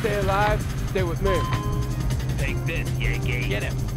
stay alive? Stay with me. Take this, Yankee. Get him.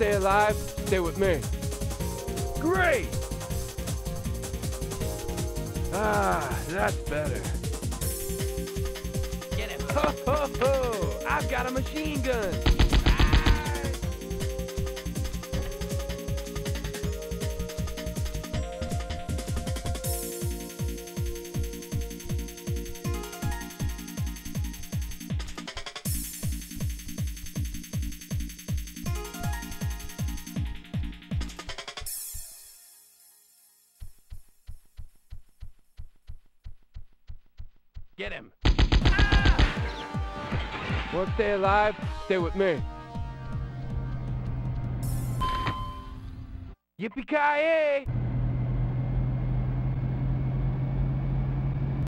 Stay alive, stay with me. Great! Ah, that's better. Get him. Ho, ho, ho! I've got a machine gun. Get him. Want to stay alive? Stay with me. Yippee-ki-yay!